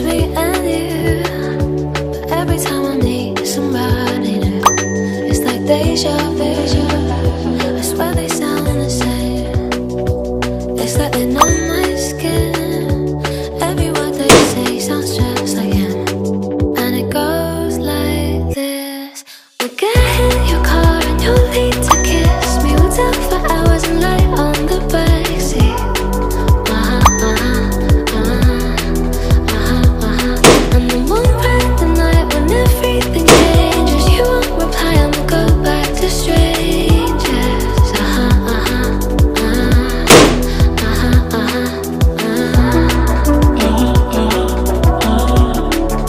me and you. But every time I need somebody new, it's like deja vu. I swear they sound the same. It's like they know my skin. Every word they say sounds just like you, and it goes like this: We'll get in your car and you'll need to kiss me. We'll talk for hours.